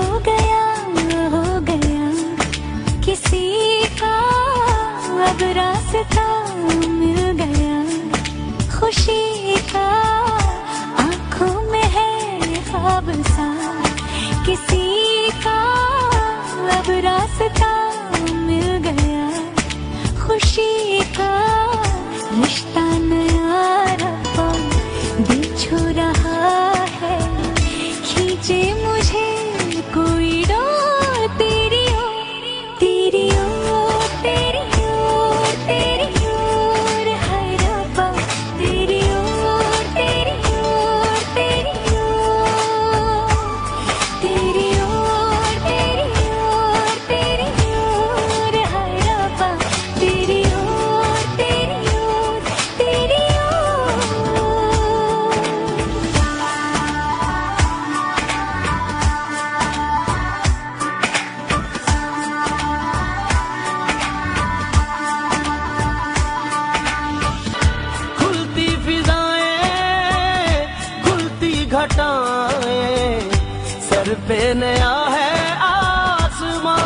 गया हो गया। किसी का मिल गया। खुशी का आँखों है ख्वाब सा किसी पे नया है आसमां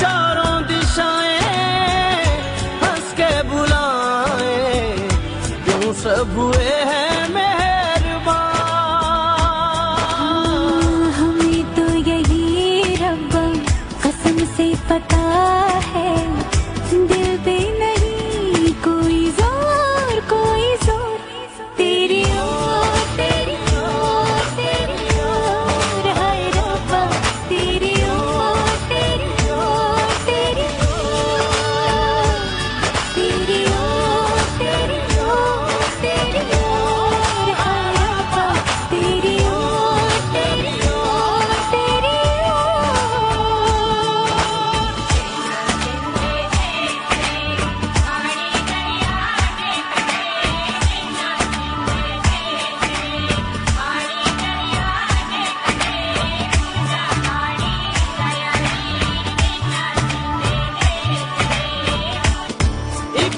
चारों दिशाएँ हंस के बुलाए। क्यों सब हुए हैं तो पता है, दिल भी नहीं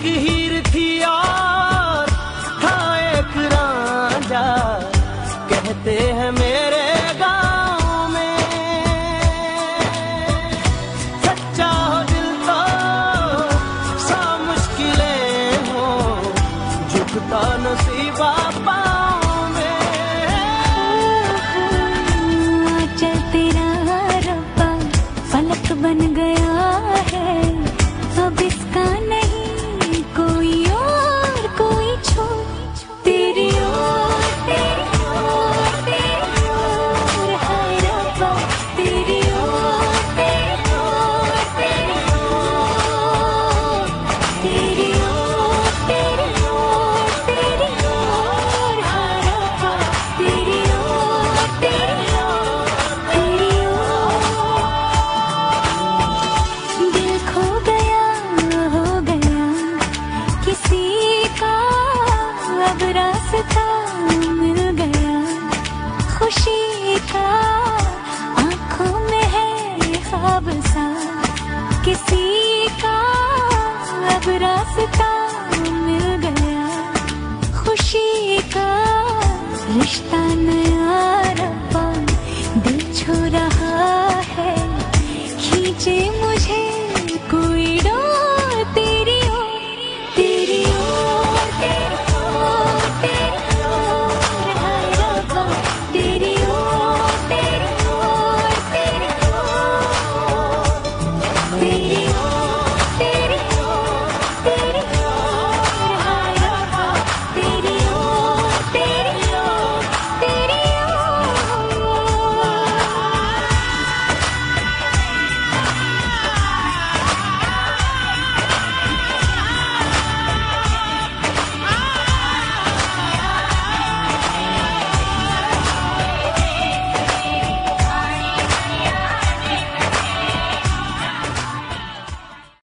एक ही chỉ muốn